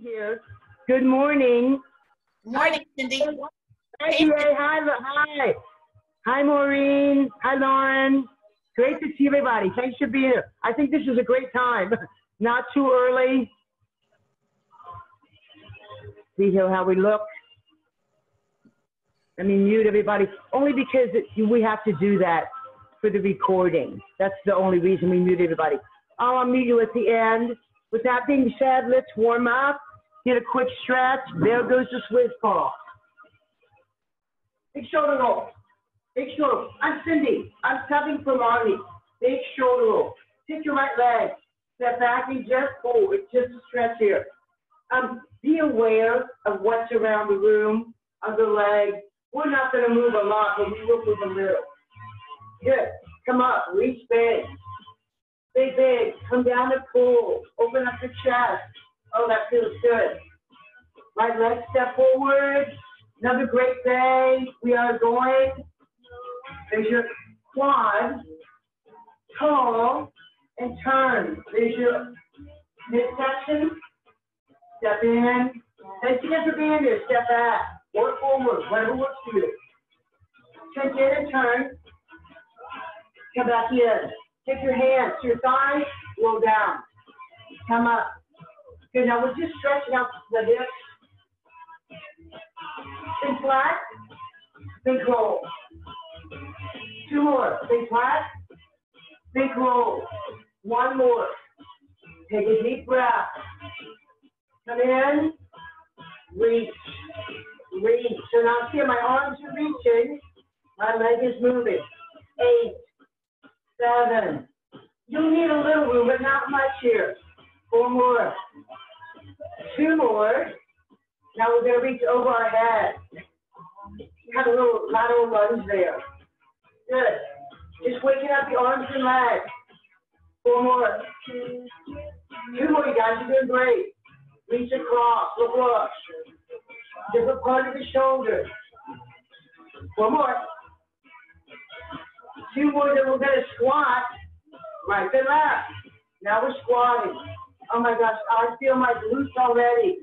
Here. Good morning. Morning, Cindy. Hi. Hi, hi. Hi, Maureen. Hi, Lauren. Great to see everybody. Thanks for being here. I think this is a great time. Not too early. See here how we look. I mean, mute everybody, only because it, we have to do that for the recording. That's the only reason we mute everybody. I'll unmute you at the end. With that being said, let's warm up, get a quick stretch. There goes the Swiss ball. Big shoulder roll. Big shoulder. I'm Cindy. I'm coming from Army. Big shoulder roll. Take your right leg. Step back and just forward. Just a stretch here. Um, be aware of what's around the room, of the leg. We're not going to move a lot, but we will move a little. Good. Come up. Reach big. Big, big. Come down the pool. Open up the chest. Oh, that feels good. Right leg step forward. Another great day. We are going. There's your quad. Tall and turn. There's your midsection. Step in. Thanks again for being here. Step back. Or forward. Whatever works for you. Turn in and turn. Come back in. Take your hands to your thighs, roll down. Come up. Good, now we're just stretching out the hips. Think flat, think roll. Two more, think flat, think roll. One more. Take a deep breath. Come in, reach, reach. So now see my arms are reaching, my leg is moving. Eight, seven. You need a little room, but not much here. Four more. Two more. Now we're going to reach over our head. Have a little lateral lunge there. Good. Just waking up the arms and legs. Four more. Two more, you guys. You're doing great. Reach across. Look, look. Different part of the shoulder. One more two more that we're going to squat right and left. Now we're squatting. Oh my gosh, I feel my glutes already.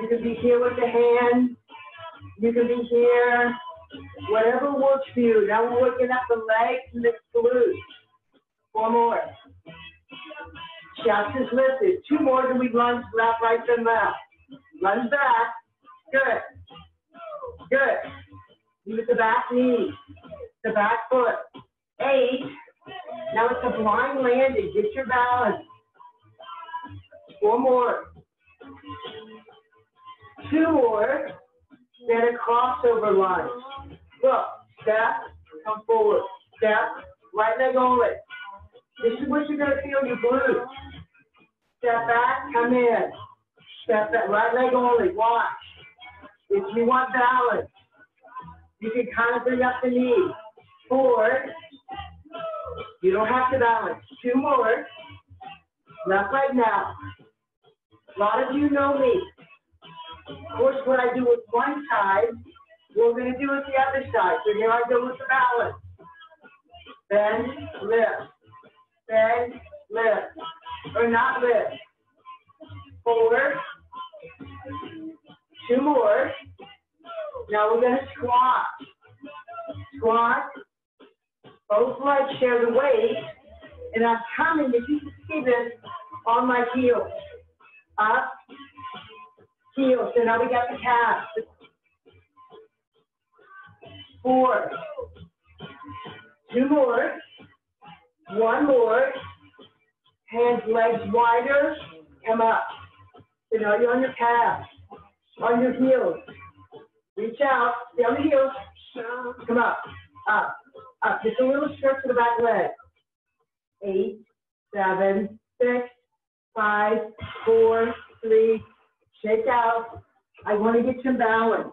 You can be here with the hand. You can be here. Whatever works for you. Now we're working up the legs and the glutes. Four more. Chest is lifted. Two more than we lunge left, right, then left. Lunge back. Good. Good. Use the back knee the back foot. Eight. Now it's a blind landing. Get your balance. Four more. Two more. Then a crossover line. Look, step, come forward. Step, right leg only. This is what you're going to feel your glutes. Step back, come in. Step back, right leg only. Watch. If you want balance, you can kind of bring up the knee. Four. You don't have to balance. Two more. Left leg now. A lot of you know me. Of course, what I do with one side, we're going to do with the other side. So here I go with the balance. Bend, lift. Bend, lift. Or not lift. Four. Two more. Now we're going to squat. Squat, both legs share the weight, and I'm coming, if you can see this, on my heels. Up, heels. So now we got the calf. Four. Two more. One more. Hands, legs wider. Come up. So now you're on your calves, on your heels. Reach out. Stay on the heels. Come up. Up. Up. Just a little stretch to the back leg. Eight, seven, six, five, four, three. Shake out. I want to get some balance.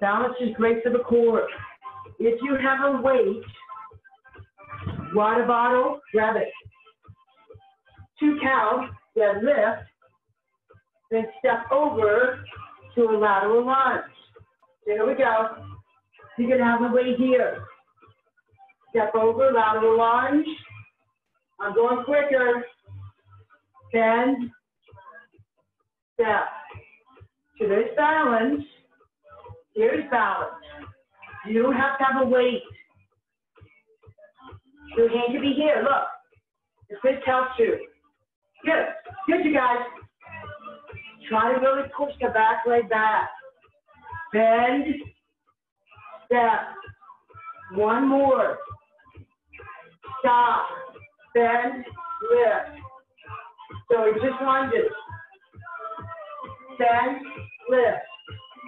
Balance is great for the core. If you have a weight, water bottle, grab it. Two counts, then lift, then step over to a lateral lunge. There we go. You're going to have a weight here. Step over, lateral lunge. I'm going quicker. Bend, step. So there's balance. Here's balance. You don't have to have a weight. Your hand can be here. Look. If this helps you. Good. Good, you guys. Try to really push the back leg back. Bend. Step. One more. Stop. Bend. Lift. So we just lunges. Bend. Lift.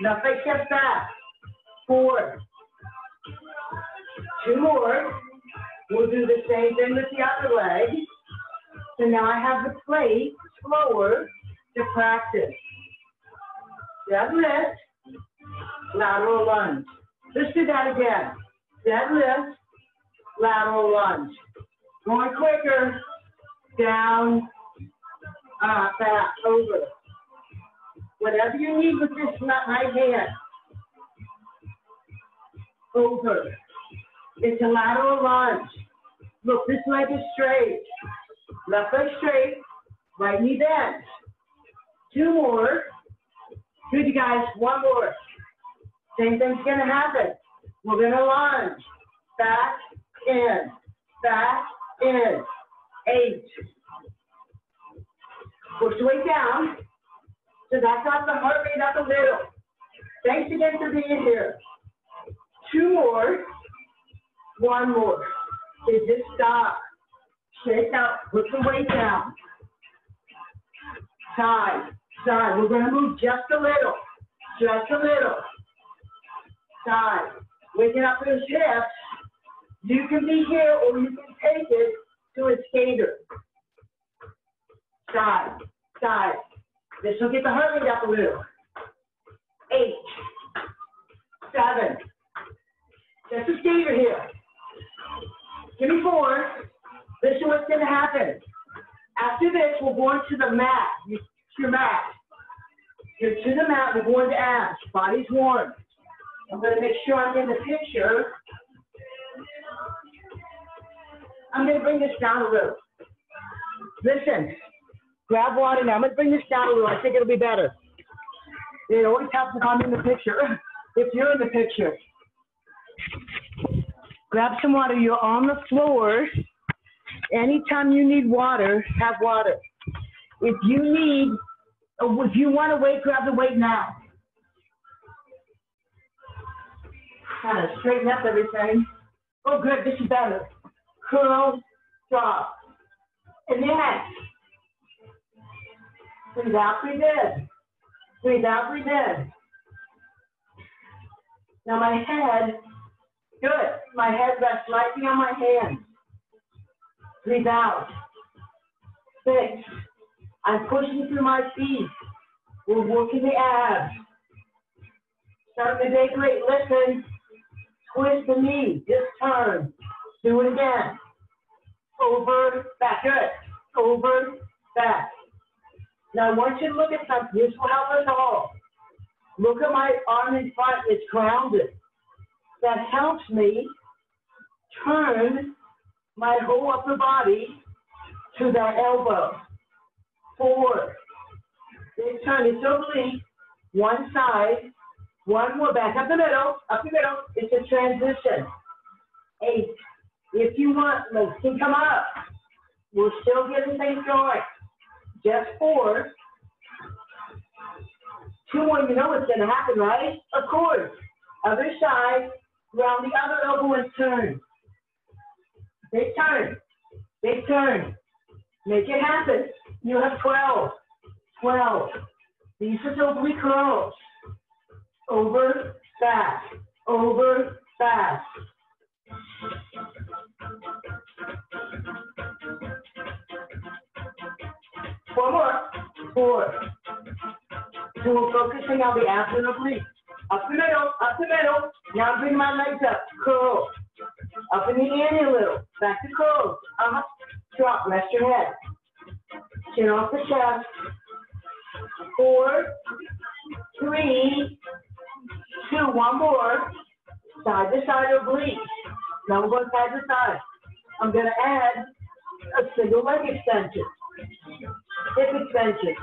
Now step back. Four. Two more. We'll do the same thing with the other leg. So now I have the plate slower to practice. Deadlift, lateral lunge. Let's do that again. Deadlift, lateral lunge. Going quicker. Down, up, back, over. Whatever you need with this right hand. Over. It's a lateral lunge. Look, this leg is straight. Left leg straight. Right knee bent. Two more. Good, you guys. One more. Same thing's to happen. We're to lunge. Back, in. Back, in. Eight. Push the weight down. So that's not the heart rate up a little. Thanks again for being here. Two more. One more. Okay, just stop. Shake out. Put the weight down. Side. Side. We're going to move just a little. Just a little. Side. Waking up those hips. You can be here or you can take it to a skater. Side. Side. This will get the heart rate up a little. Eight. Seven. Just a skater here. Give me four. Listen what's going to happen. After this, we're going to the mat. You, your mat. You're to the mat. We're going to ash. Body's warm. I'm going to make sure I'm in the picture. I'm going to bring this down a little. Listen. Grab water now. I'm going to bring this down a little. I think it'll be better. It always helps if I'm in the picture. if you're in the picture. Grab some water. You're on the floor. Anytime you need water, have water. If you need, oh, if you want to wait, grab the weight now. Kind of straighten up everything. Oh, good. This is better. Curl, drop. And then, breathe out, breathe in. Breathe out, breathe in. Now my head Good. My head rests lightly on my hands. Breathe out. Six. I'm pushing through my feet. We're working the abs. Start the day great. Listen. Twist the knee. Just turn. Do it again. Over, back. Good. Over, back. Now I want you to look at something. This will help us all. Look at my arm in front. It's grounded that helps me turn my whole upper body to that elbow. Four. Big turn. It's oblique. One side. One more back up the middle. Up the middle. It's a transition. Eight. If you want, legs can come up. We're still getting things going. Just four. Two more, you know what's going to happen, right? Of course. Other side. Round the other elbow and turn. Big turn. Big turn. Make it happen. You have 12. 12. These are the oblique curls. Over, back. Over, back. Four more. Four. So we're focusing on the abs and obliques. Up the middle, up the middle. Now bring my legs up. Curl. Up in the ante a little. Back to curl. Uh-huh. Drop. Rest your head. Chin off the chest. Four, three, two, one more. Side to side oblique. Now we're going side to side. I'm going to add a single leg extension. Hip extension.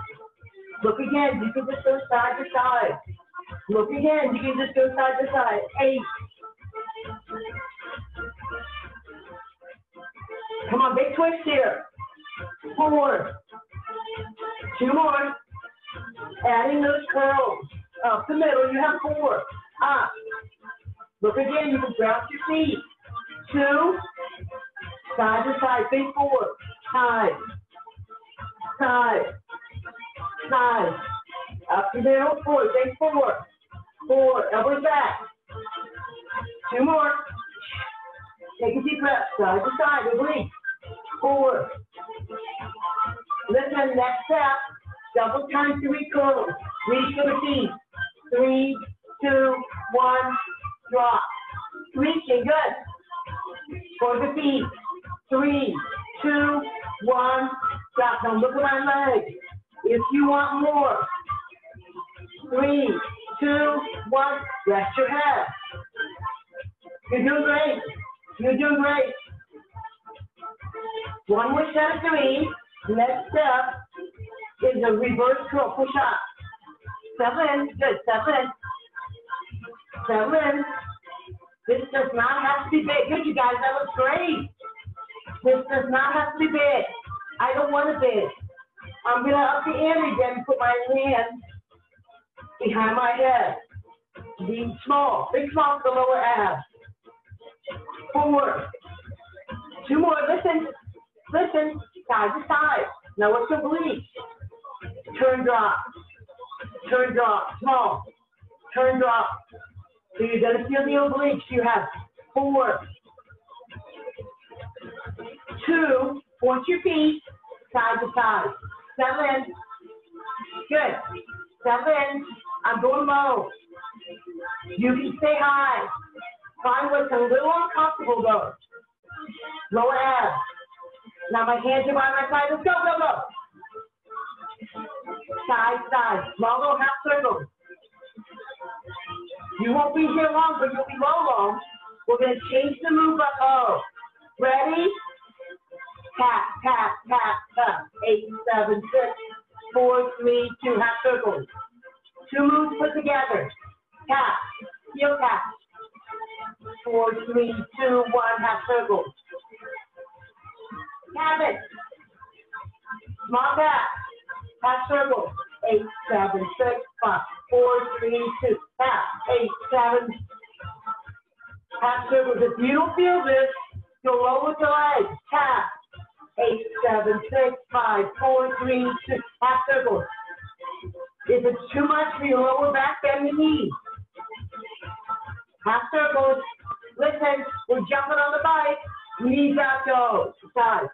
Look again. You can just go side to side. Look again. You can just go side to side. Eight. Come on, big twist here. Four. Two more. Adding those curls. Up the middle, you have four. Up. Look again, you can grab your feet. Two. Side to side, big four. Side. Up the middle, four, big four. Four, elbows back. Two more. Take a deep breath, side to side, oblique. Four. Listen, next step, double time three curls. Reach for the feet. Three, two, one, drop. Reaching, good. For the feet. Three, two, one, Now look at my leg. If you want more. Three, two, one, rest your head. You're doing great. You're doing great. One more set of three. Next step is a reverse curl push up. Seven, good, seven. Seven. This does not have to be big. Good, you guys, that looks great. This does not have to be big. I don't want to big. I'm gonna up the ante again put my hand behind my head. Being small, big small for the lower abs. Four. Two more, listen, listen, side to side. Now it's oblique. Turn drop. Turn drop. Small. Turn drop. So you're gonna feel the obliques. You have four. Two. Point your feet side to side. Seven. Good. Seven. I'm going low. You can stay high. Find what's a little uncomfortable though. Lower abs. Now my hands are by my side. Let's go, go, go. Side, side. Small little half circle. You won't be here long, but you'll be low long. We're going to change the move up Oh. Ready? Tap, tap, tap, tap. Eight, seven, six, four, three, two, half circles. Two moves put together. Tap, heel tap. Four, three, two, one, half circles. Tap it. Small tap. Half circle. Eight, seven, six, five, four, three, two. Tap. Eight, seven. Half circles. If you don't feel this, go lower the legs. Tap. Eight, seven, six, five, four, three, two. Half circles. If it's too much for your lower back, bend the knees. Half circles. Listen, we're jumping on the bike. Knees out, go. Side.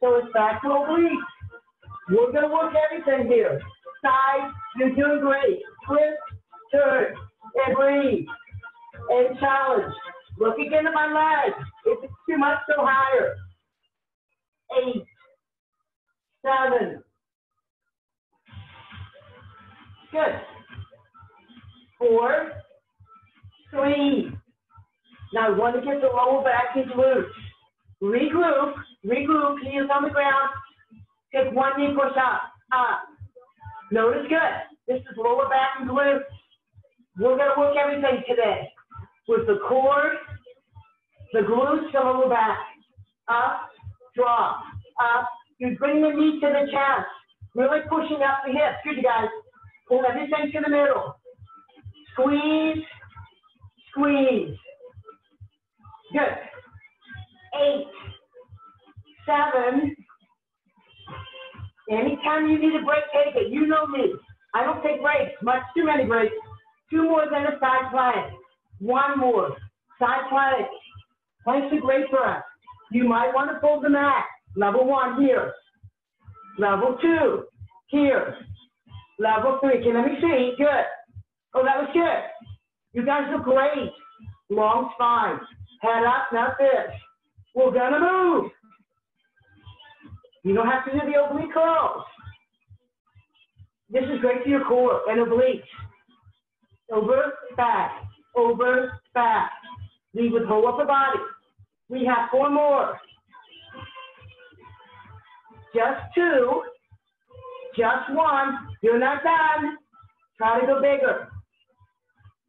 So it's back to oblique. We're going to work everything here. Side, you're doing great. Twist, turn, and breathe. And challenge. Look again at my legs. If it's too much, go higher. Eight, seven. Good. Four, three. Now I want to get the lower back into loose. Regroup, regroup, heels on the ground. Take one knee push up, up. Notice good. This is lower back and glutes. We're going to work everything today with the core, the glutes, the lower back. Up, drop, up. Uh, you bring the knee to the chest. Really pushing up the hips. Good, you guys. Pull everything to the middle. Squeeze, squeeze. Good. Eight, seven. Anytime you need a break, take it. You know me. I don't take breaks, much too many breaks. Two more than a side plank. One more. Side plank. Planks are great for us. You might want to fold the mat. Level one here. Level two here. Level three. Can let me see? Good. Oh, that was good. You guys look great. Long spine. Head up, not this. We're gonna move. You don't have to do the oblique curls. This is great for your core and obliques. Over, back, over, back. Lead with whole upper body. We have four more. Just two. just one. You're not done. Try to go bigger.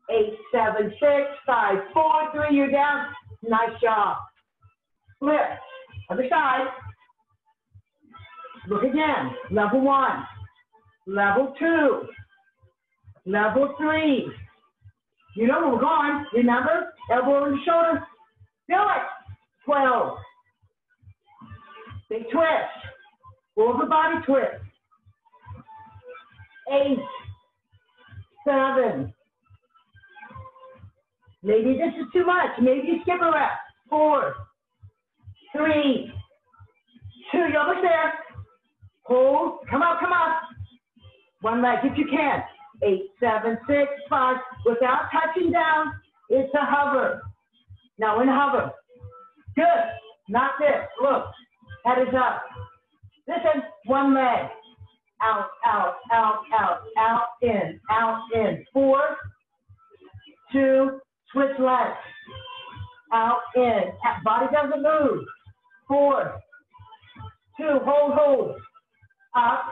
Eight, seven, six, five, four, three, you're down. Nice job. Flip. Other side. Look again. Level one. Level two. Level three. You know where we're going. Remember? Elbow the shoulder. Do it. 12. Big twist. The body twist. Eight. Seven. Maybe this is too much. Maybe you skip a rep. Four. Three. Two. You're almost there. Hold. Come up, come up. One leg if you can. Eight, seven, six, five. Without touching down, it's a hover. Now in hover. Good. Not this. Look. Head is up. Listen. One leg. Out, out, out, out, out, in, out, in. Four, two, switch legs. Out, in. Body doesn't move. Four, two, hold, hold. Up,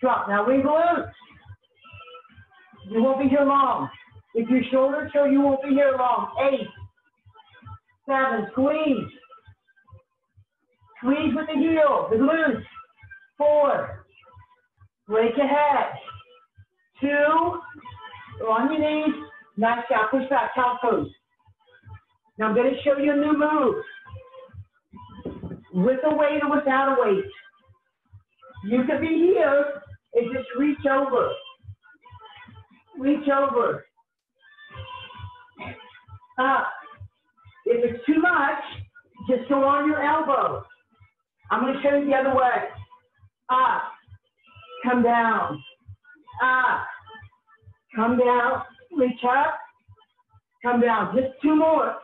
drop. Now wiggle loose. You won't be here long. If your shoulders show, you won't be here long. Eight, seven, squeeze. Squeeze with the heel, the glutes. Four. Break ahead. Two. On your knees. Nice job. Push back. Cow pose. Now I'm going to show you a new move. With a weight or without a weight. You can be here and just reach over. Reach over. Up. If it's too much, just go on your elbow. I'm going to show you the other way. Up. Come down. Up. Come down. Reach up. Come down. Just two more.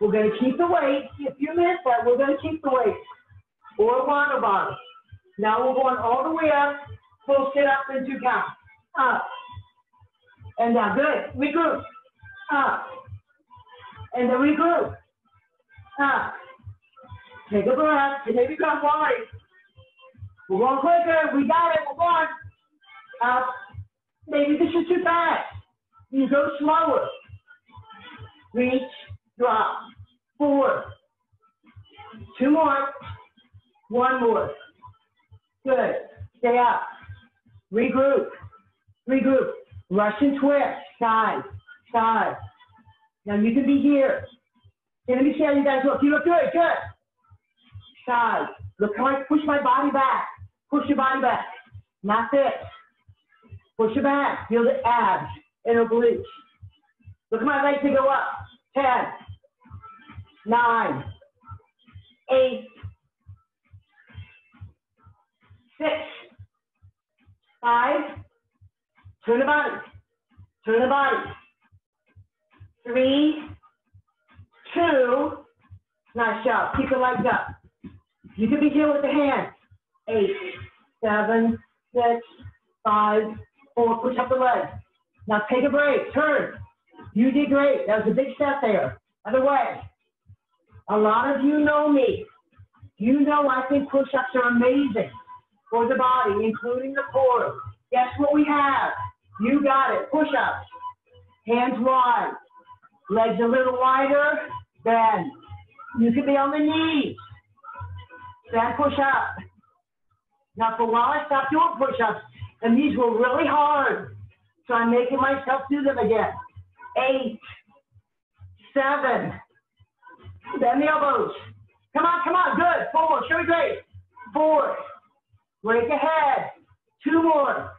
We're going to keep the weight. If you miss that, we're going to keep the weight. Or water bottle. Now we're going all the way up. Full sit up and two count. Up. And down. Good. Regroup. Up. And then regroup. Up. Take a breath. Maybe got wide. We're going quicker. We got it. We're going. Up. Maybe this is too fast. You go slower. Reach. Drop. Four. Two more. One more. Good. Stay up. Regroup. Regroup. Russian twist. Side. Side. Now you can be here. Let me how you guys look. You look good. Good. Side. Look how I push my body back. Push your body back. Not this. Push your back. Feel the abs and obliques. Look at my legs to go up. Ten. Nine. Eight six, five, turn the body, turn the body, three, two, nice job, keep the legs up. You can be here with the hands, eight, seven, six, five, four, push up the legs. Now take a break, turn. You did great, that was a big step there. Other way. A lot of you know me. You know I think push-ups are amazing for the body, including the core. Guess what we have? You got it. Push ups. Hands wide. Legs a little wider. Bend. You can be on the knees. Then push up. Now, for a while, I stopped doing push ups, and these were really hard. So I'm making myself do them again. Eight, seven, bend the elbows. Come on, come on, good. Four, show me great. Four, Break ahead. Two more.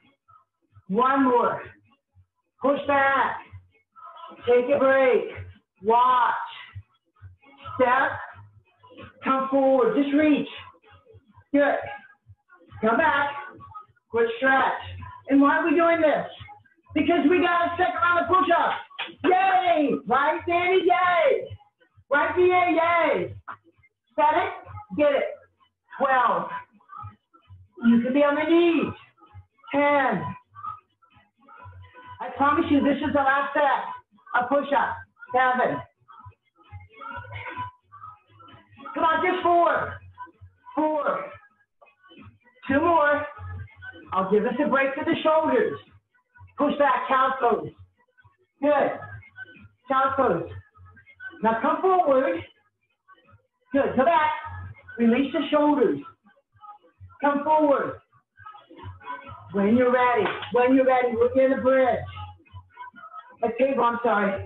One more. Push back. Take a break. Watch. Step. Come forward. Just reach. Good. Come back. Quick stretch. And why are we doing this? Because we got a second round of push-ups. Yay! Right, Danny? Yay! Right, here, yay! It? Get it. 12. You can be on the knees. 10. I promise you, this is the last set. A push-up. Seven. Come on, just four. Four. Two more. I'll give us a break to the shoulders. Push back, child's pose. Good. Child's pose. Now come forward. Good. Come back. Release the shoulders. Come forward. When you're ready. When you're ready. Look in the bridge. Okay, I'm sorry.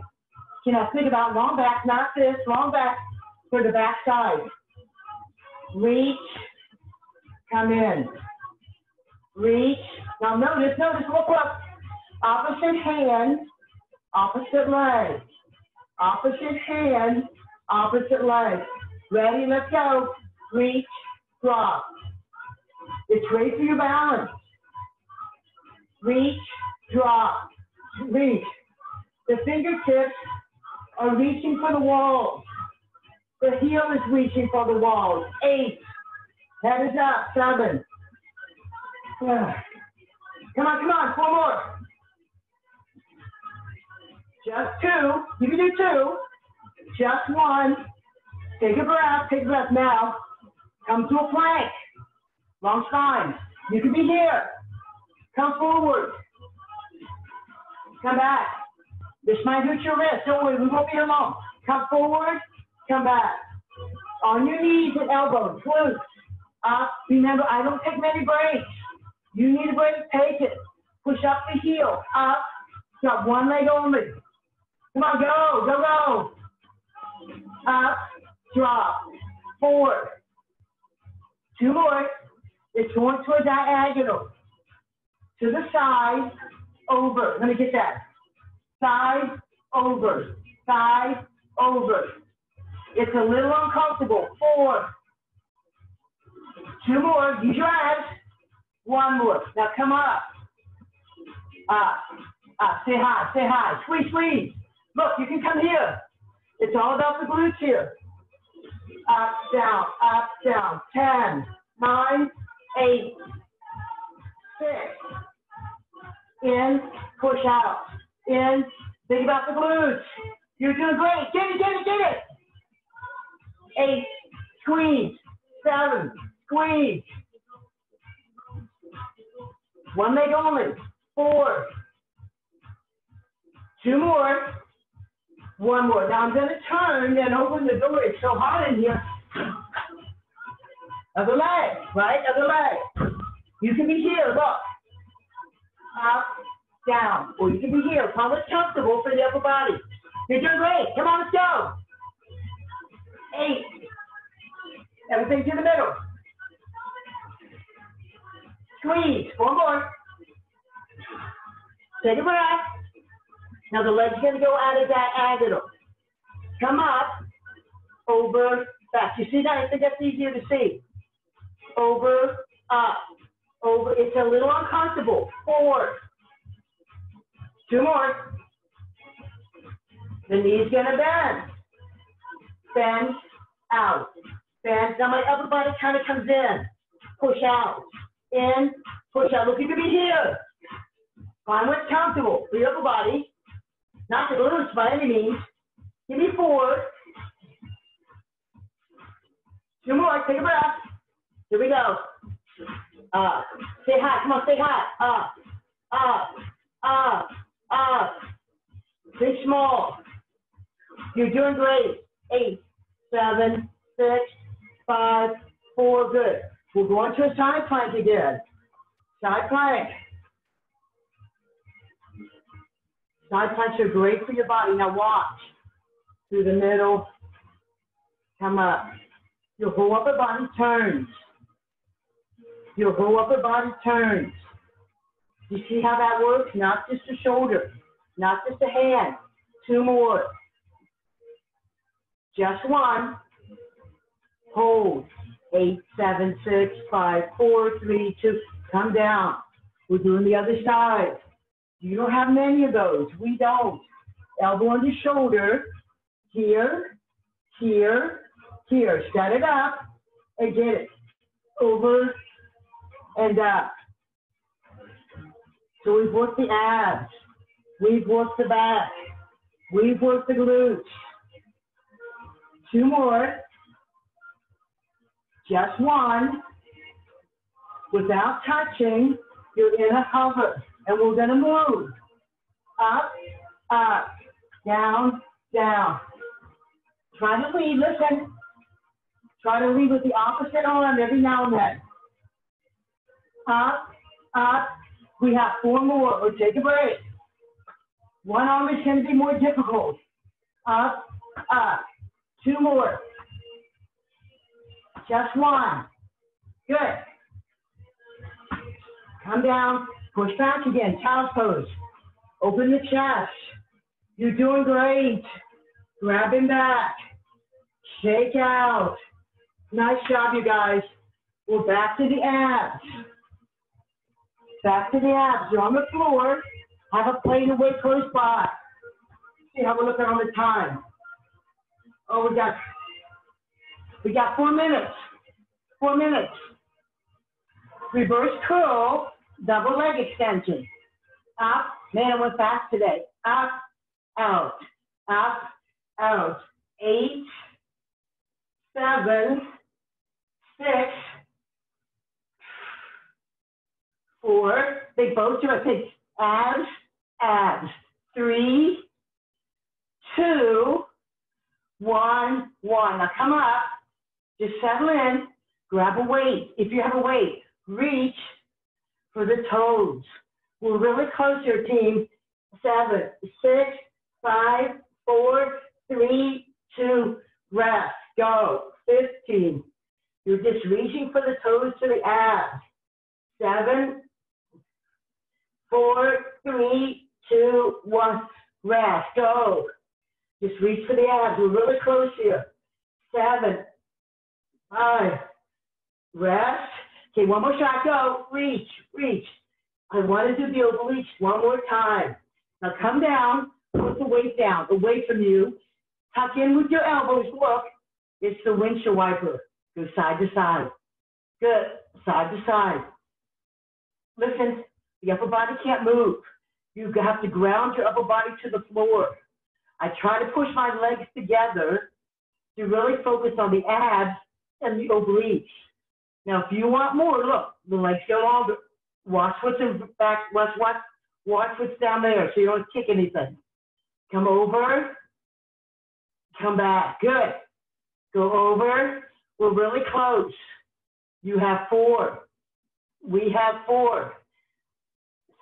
You know, think about long back, not this, long back for the back side. Reach, come in. Reach. Now notice, notice, look up. Opposite hand, opposite leg. Opposite hand, opposite leg. Ready, let's go. Reach, drop. It's great for your balance. Reach, drop, reach. The fingertips are reaching for the walls. The heel is reaching for the walls. Eight. Head is up. Seven. Come on, come on. Four more. Just two. You can do two. Just one. Take a breath. Take a breath now. Come to a plank. Long spine. You can be here. Come forward. Come back. This might hurt your wrist. Don't worry, we won't be here long. Come forward, come back. On your knees and elbows, glutes. Up. Remember, I don't take many breaks. You need a break, take it. Push up the heel, up. Drop one leg only. Come on, go, go, go. Up, drop, forward. Two more. It's going to a diagonal. To the side, over. Let me get that side, over, side, over. It's a little uncomfortable. Four. Two more. Use your abs. One more. Now come up. Up. Up. Say hi. Say hi. Squeeze, squeeze. Look, you can come here. It's all about the glutes here. Up, down, up, down. Ten, nine, eight, six. In, push out in. Think about the glutes. You're doing great. Get it, get it, get it. Eight, squeeze. Seven, squeeze. One leg only. Four. Two more. One more. Now I'm going to turn and open the door. It's so hot in here. Other leg, right? Other leg. You can be here. Look. Up, down. Or you can be here. How much comfortable for the upper body. You're doing great. Come on, let's go. Eight. Everything to the middle. Squeeze. One more. Take a breath. Now the leg's going to go out of that diagonal. Come up, over, back. You see that? I think that's easier to see. Over, up, over. It's a little uncomfortable. Forward, Two more. The knee's gonna bend. Bend out. Bend. Now my upper body kind of comes in. Push out. In. Push out. Look, you can be here. Find what's comfortable for your upper body. Not the glutes by any means. Give me four. Two more. Take a breath. Here we go. Uh, say hi. Come on, say hi. Uh, uh, uh, up, up, up up. Think small. You're doing great. Eight, seven, six, five, four. Good. We're going to a side plank again. Side plank. Side planks are great for your body. Now watch. Through the middle. Come up. Your whole upper body turns. Your whole upper body turns. You see how that works? Not just a shoulder, not just a hand. Two more. Just one. Hold. Eight, seven, six, five, four, three, two. Come down. We're doing the other side. You don't have many of those. We don't. Elbow on the shoulder. Here, here, here. Set it up and get it. Over and up. So we've worked the abs. We've worked the back. We've worked the glutes. Two more. Just one. without touching, you're in a hover. And we're gonna move. Up, up, down, down. Try to lead, listen. Try to lead with the opposite arm every now and then. Up, up. We have four more. We'll take a break. One arm is going to be more difficult. Up, up. Two more. Just one. Good. Come down. Push back again. Child's pose. Open the chest. You're doing great. Grabbing back. Shake out. Nice job, you guys. We're back to the abs. Back to the abs. You're on the floor. Have a plate weight close by. See how we're looking on the time. Oh, we got we got four minutes. Four minutes. Reverse curl, double leg extension. Up. Man, I went fast today. Up, out, up, out. Eight, seven, six, four. Big both to it. abs, abs. Three, two, one, one. Now come up. Just settle in. Grab a weight. If you have a weight, reach for the toes. We're really close here, team. Seven, six, five, four, three, two, rest. Go. 15. You're just reaching for the toes to the abs. Seven, four, three, two, one. Rest. Go. Just reach for the abs. We're really close here. Seven, five, rest. Okay, one more shot. Go. Reach, reach. I want to do the obliques one more time. Now come down. Put the weight down, away from you. Tuck in with your elbows. Look. It's the windshield wiper. Go side to side. Good. Side to side. Listen, the upper body can't move. You have to ground your upper body to the floor. I try to push my legs together to really focus on the abs and the obliques. Now, if you want more, look, the legs go longer. Watch what's in back, watch, watch, watch what's down there so you don't kick anything. Come over, come back. Good. Go over. We're really close. You have four. We have four.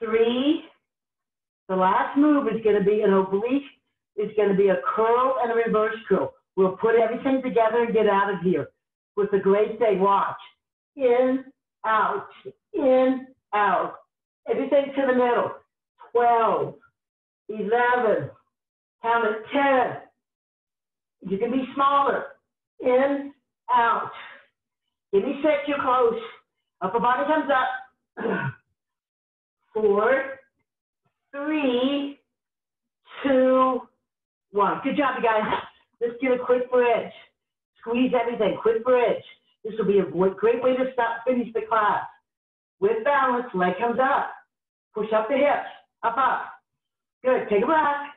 Three. The last move is going to be an oblique. It's going to be a curl and a reverse curl. We'll put everything together and get out of here with the great day. Watch. In, out, in, out. Everything to the middle. 12, 11, count it 10. You can be smaller. In, out. Give me six, you're close. Upper body comes up. Four, three, two, one. Good job, you guys. Let's get a quick bridge. Squeeze everything. Quick bridge. This will be a great way to stop, finish the class. With balance, leg comes up. Push up the hips. Up, up. Good. Take a breath.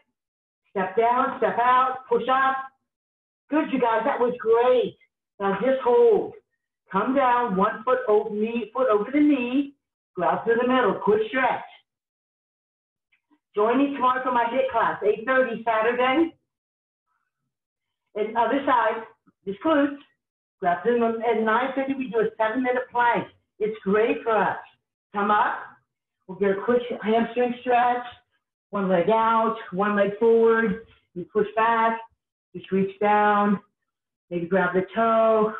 Step down, step out, push up. Good, you guys. That was great. Now just hold. Come down, one foot over knee, foot over the knee. Grab to the middle. Quick stretch. Join me tomorrow for my HIIT class, 8.30 Saturday. And other side, glutes. Grab them at 9.30, we do a seven-minute plank. It's great for us. Come up. We'll get a quick hamstring stretch. One leg out, one leg forward. You push back. Just reach down. Maybe grab the toe.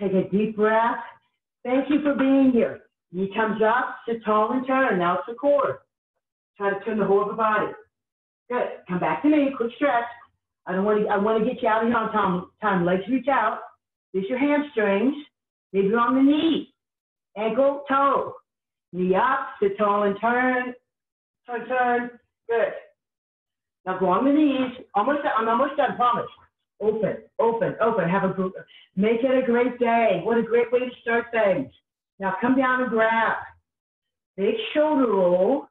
Take a deep breath. Thank you for being here. Knee comes up, sit tall and turn. Now it's the core. Try to turn the whole of the body. Good. Come back to me. Quick stretch. I don't want to. I want to get you out of here on time. Time. Legs reach out. There's your hamstrings. Maybe you're on the knee. Ankle, toe. Knee up. Sit tall and turn. Turn, turn. Good. Now go on the knees. Almost. I'm almost done. Promise. Open, open, open. Have a make it a great day. What a great way to start things. Now come down and grab. Big shoulder roll.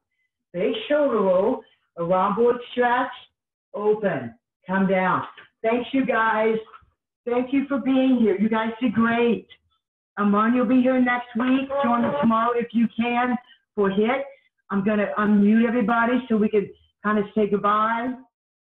Big shoulder roll. A rhomboid stretch. Open. Come down. Thanks, you guys. Thank you for being here. You guys did great. Amon, you'll be here next week. Join us tomorrow if you can for HIIT. I'm gonna unmute everybody so we can kind of say goodbye.